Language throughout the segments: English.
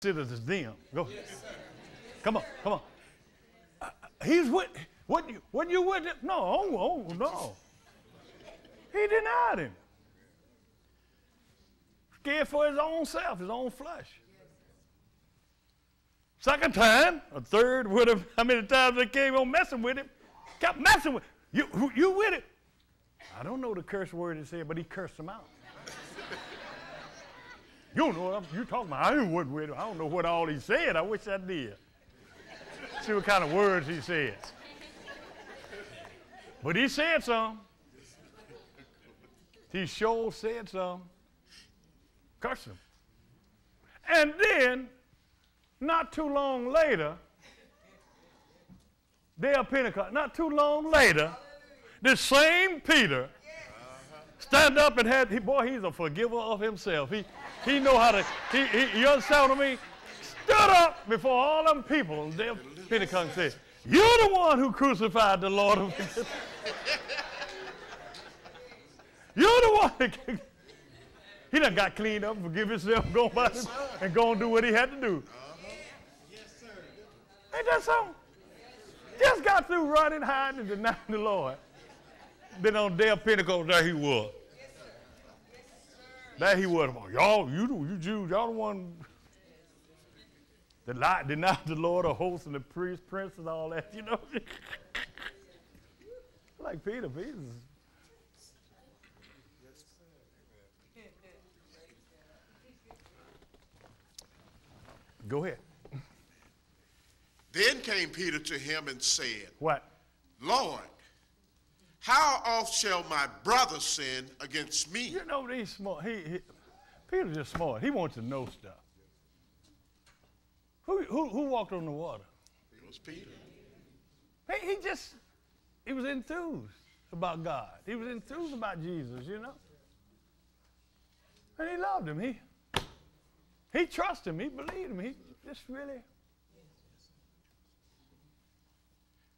consider as them. Go. Come on, come on. Uh, he's with, what you, what you with him? No, oh, oh, no. He denied him. Scared for his own self, his own flesh. Second time, a third with him. How many times they came on messing with him? Kept messing with you. You with it? I don't know the curse word he said, but he cursed them out. You don't know what you talking about. I ain't with him. I don't know what all he said. I wish I did. See what kind of words he said. But he said some. He sure said some. Curse him. And then not too long later, day of Pentecost, not too long later, the same Peter stand up and had, he, boy, he's a forgiver of himself. He, he know how to, he, he, you understand what I mean? Stood up before all them people on the day of Pentecost said, you're the one who crucified the Lord of You're the one that, he done got cleaned up, forgive himself, go by yes, and go and do what he had to do. Yes, sir. Ain't that something? Just got through running, hiding, and denying the Lord. Then on the day of Pentecost, there he was. There he was. Y'all, you, do you Jews, y'all the one that lied, denied the Lord of hosts and the priest, prince, and all that, you know. like Peter, Peter. Go ahead. Then came Peter to him and said, What? Lord, how oft shall my brother sin against me? You know, he's smart. He, he, Peter's just smart. He wants to know stuff. Who, who, who walked on the water? It was Peter. He, he just, he was enthused about God. He was enthused about Jesus, you know? And he loved him. He, he trusted him. He believed him. He just really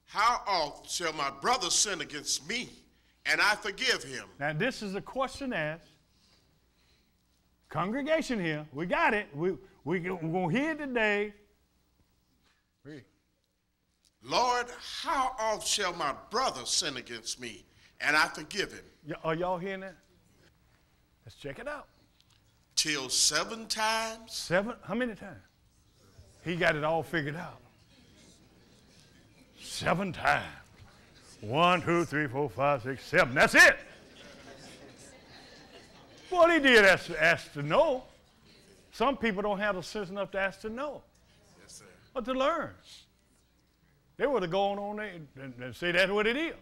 How oft shall my brother sin against me and I forgive him? Now, this is a question asked. Congregation here, we got it. We, we, we're going to hear it today. Read. Lord, how oft shall my brother sin against me and I forgive him? Y- are y'all hearing that? Let's check it out. Till seven times? Seven? How many times? He got it all figured out seven times. One, two, three, four, five, six, seven. That's it. Well, he did ask, ask to know. Some people don't have the sense enough to ask to know. Yes, sir. But to learn. They would have gone on there and, and say that's what it is.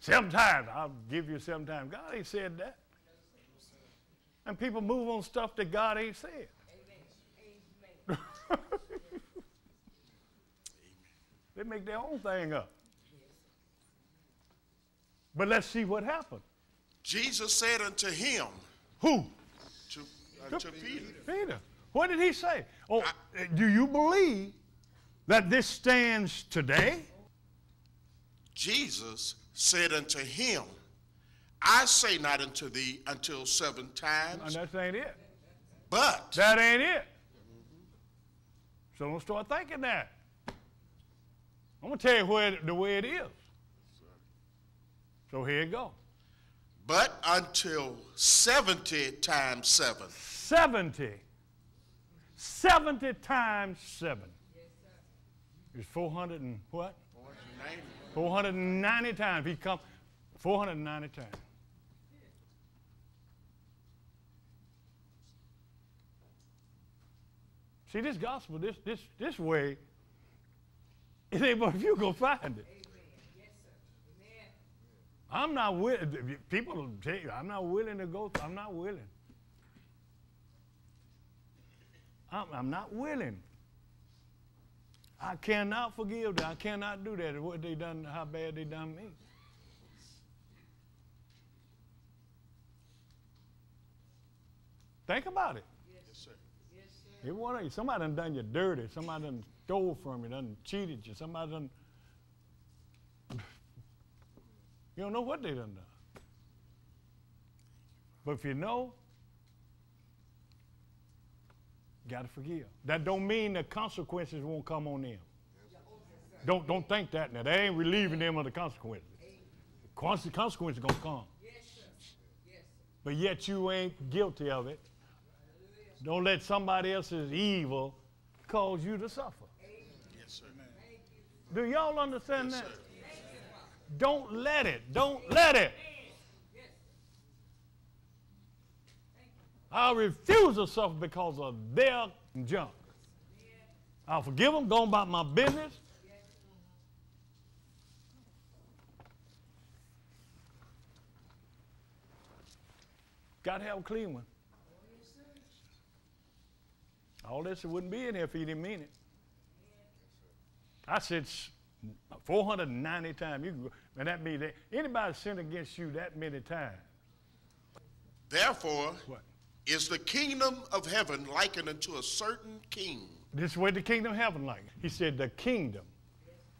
Seven times. I'll give you seven times. God ain't said that. And people move on stuff that God ain't said. Amen. Amen. They make their own thing up. But let's see what happened. Jesus said unto him, Who? To, uh, to Peter. Peter. What did he say? Oh, I, do you believe that this stands today? Jesus said unto him, I say not unto thee until seven times. And that ain't it. But that ain't it. So don't start thinking that. I'm going to tell you where, the way it is. So here it go. But until 70 times 7. 70. 70 times 7. Yes, is 400 and what? 490. 490 times. He come 490 times. See, this gospel, this, this, this way, it ain't but you go find it. I'm not willing. People tell you, I'm not willing to go. I'm not willing. I'm, I'm, not willing. I cannot forgive them. I cannot do that. What they done, how bad they done me. Think about it. Yes, sir. Yes, sir. Everyone, somebody done done you dirty. Somebody done stole from you, done cheated you, somebody done. You don't know what they done done. But if you know, you Got to forgive. That don't mean the consequences won't come on them. Don't, don't think that now. They ain't relieving them of the consequences. The consequences to come. But yet you ain't guilty of it. Don't let somebody else's evil cause you to suffer. Do y'all understand Yes, that? Don't let it. Don't let it. I refuse to suffer because of their junk. I'll forgive them, go about my business. Got to have a clean one. All this wouldn't be in here if he didn't mean it. I said 490 times. You can go, and that means that anybody sinned against you that many times. Therefore, What? is the kingdom of heaven likened unto a certain king This is what the kingdom of heaven like. He said the kingdom.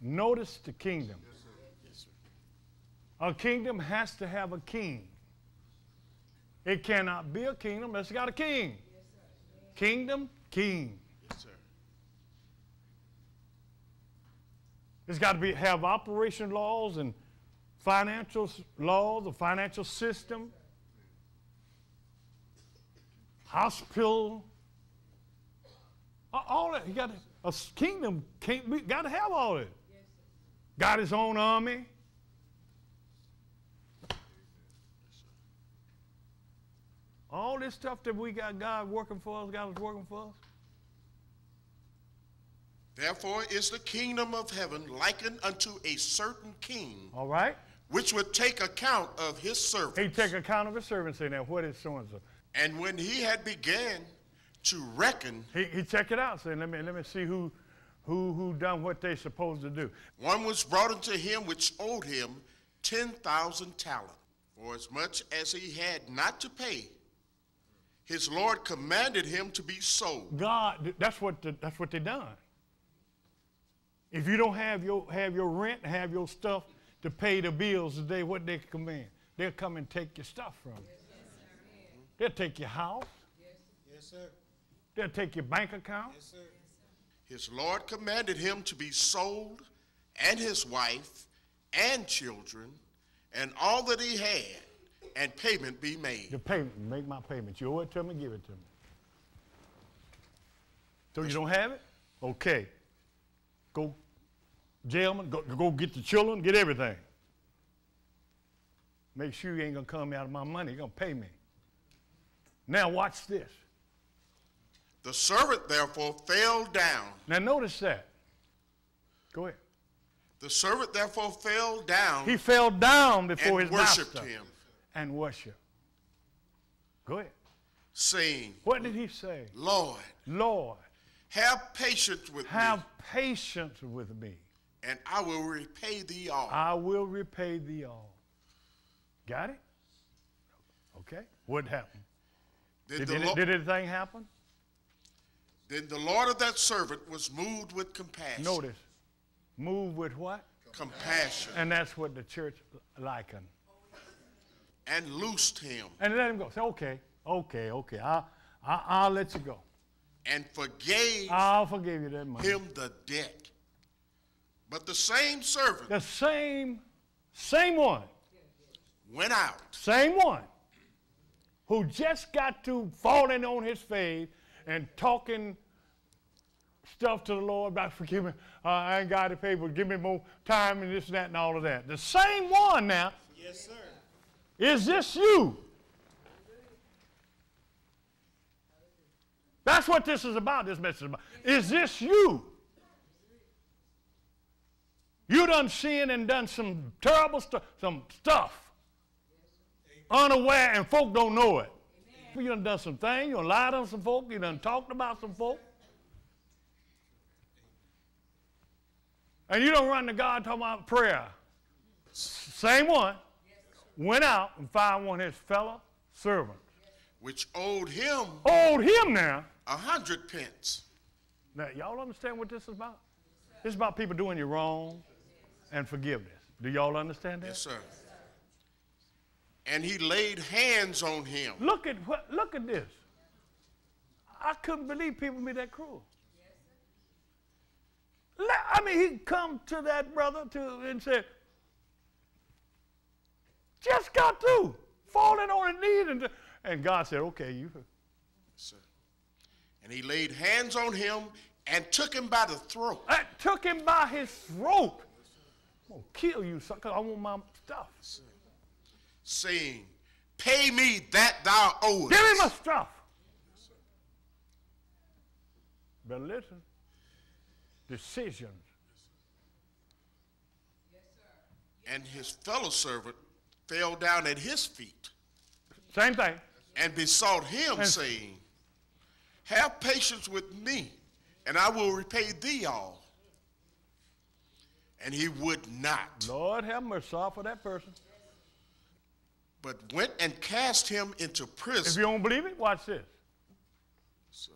Notice the kingdom. A kingdom has to have a king. It cannot be a kingdom unless it got a king. Kingdom, king. Yes, sir. It's got to be have operation laws and financial laws, the financial system, hospital. All that. He got a kingdom. Can't be, got to have all that. Got his own army. All this stuff that we got God working for us, God is working for us. Therefore is the kingdom of heaven likened unto a certain king, All right? which would take account of his servants. He take account of his servants and say, now what is so and so? And when he had began to reckon, He, he check it out, saying, let me, let me see who, who, who done what they supposed to do. one was brought unto him which owed him ten thousand talents. For as much as he had not to pay, his Lord commanded him to be sold. God, that's what, the, that's what they done. If you don't have your, have your rent, have your stuff to pay the bills today, what they command? They'll come and take your stuff from you. They'll take your house. Yes, sir. They'll take your bank account. Yes, sir. His Lord commanded him to be sold, and his wife, and children, and all that he had, and payment be made. The payment, make my payment. You owe it to me, give it to me. So you don't have it? Okay. Go, jailman, go, go get the children, get everything. Make sure you ain't gonna come out of my money, you're gonna pay me. Now watch this. The servant therefore fell down. Now notice that. Go ahead. The servant therefore fell down He fell down before and his worshipped master him, and worshiped. Go ahead. saying, What did he say? Lord, Lord, have patience with have me, Have patience with me. and I will repay thee all. I will repay thee all. Got it? Okay. What happened? Did, did, Lo- did anything happen? then the Lord of that servant was moved with compassion. Notice. moved with what? Compassion. And that's what the church likened. And loosed him, And let him go. Say, okay, okay, okay. I'll, I'll, I'll let you go. And forgave I'll forgive you that money. him the debt. But the same servant The same, same one, went out same one who just got to falling on his face and talking stuff to the Lord about forgive me, uh, I ain't got to pay, but give me more time and this and that and all of that. The same one now, Yes, sir. is this you? That's what this is about, this message is about. Is this you? You done sinned and done some terrible stuff, some stuff. Unaware and folk don't know it. You done done some things, you done lied on some folk, you done talked about some folk. And you don't run to God talking about prayer. Same one went out and found one of his fellow servants. Which owed him Owed him now. a hundred pence. Now, y'all understand what this is about? This is about people doing you wrong and forgiveness. Do y'all understand that? Yes, sir. And he laid hands on him. Look at what look at this. I couldn't believe people be that cruel. I mean, he come to that brother to and said, just got through, falling on his knees, and, and God said, okay, you. Sir. And he laid hands on him and took him by the throat. I took him by his throat. I'm gonna kill you, sucker. I want my stuff. Saying, Pay me that thou owest. Give me my stuff. But listen, decisions. And his fellow servant fell down at his feet Same thing. And besought him, saying, Have patience with me, and I will repay thee all. And he would not, Lord have mercy for that person. but went and cast him into prison. If you don't believe it, watch this. sir,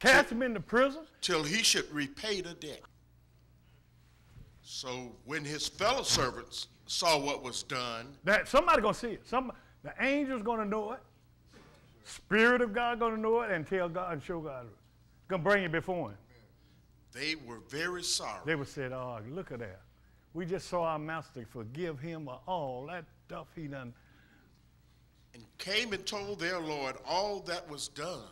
Cast him into prison. till he should repay the debt. So when his fellow servants saw what was done, That somebody gonna see it. Some the angel's gonna know it. Spirit of God gonna know it and tell God and show God. Gonna bring it before him. they were very sorry. They would say, "Oh, look at that. We just saw our master forgive him of all that stuff he done." and came and told their Lord all that was done.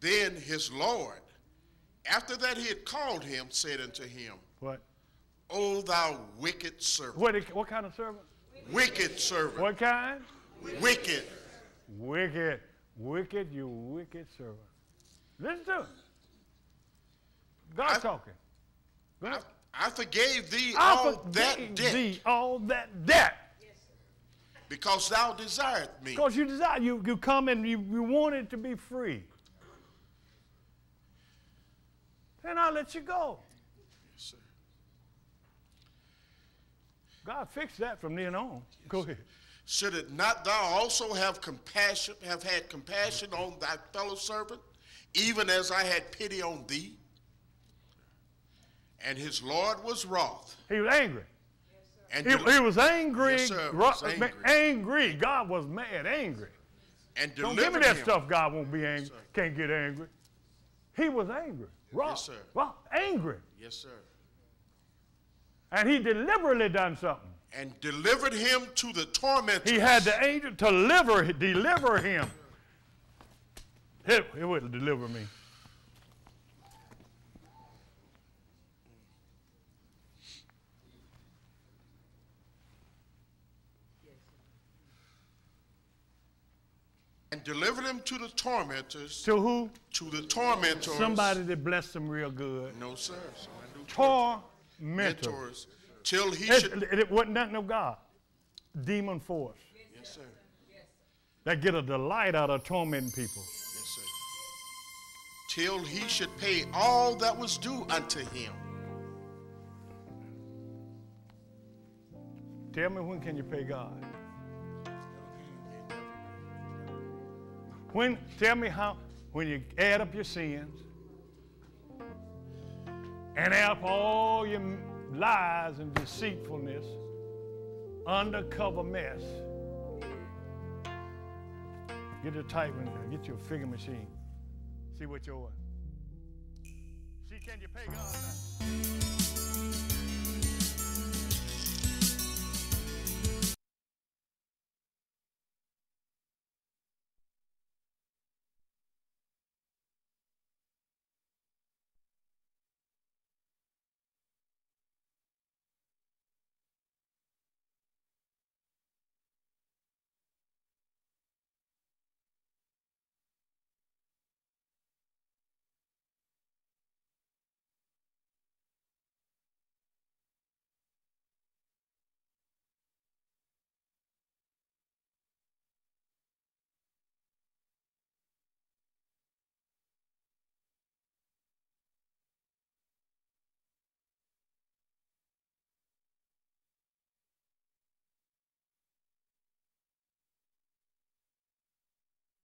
Then his Lord, after that he had called him, said unto him, What? O thou wicked servant, What? What kind of servant? wicked servant, What kind? wicked. Wicked, wicked, wicked, you wicked servant. Listen to it. God's I- talking. Go I. I forgave thee I all forgave that debt thee all that debt. because thou desired me. Because you desire, you, you come and you, you wanted to be free. Then I'll let you go. sir. God fixed that from then on. Go ahead. Should it not thou also have compassion, have had compassion on thy fellow servant, even as I had pity on thee? And his Lord was wroth. He was angry. And, He, he was angry. Yes, sir, was angry. angry. God was mad, angry. and Don't give me that him. stuff. God won't be angry. Can't get angry. He was angry. Wroth. sir. Wroth, angry. Yes, sir. And he deliberately done something. And delivered him to the tormentors. He had the angel to deliver, deliver him. It, it wouldn't deliver me. and delivered him to the tormentors. To who? To the tormentors. Somebody that blessed him real good. No, sir. Do Mentors. Till he It, should. it, it wasn't nothing of God. Demon force. Yes, sir. That get a delight out of tormenting people. Yes, sir. Till he should pay all that was due unto him. Tell me when can you pay God? When tell me how when you add up your sins and add up all your lies and deceitfulness, undercover mess. Get a one, get your figure machine. See what you're. See, can you pay God?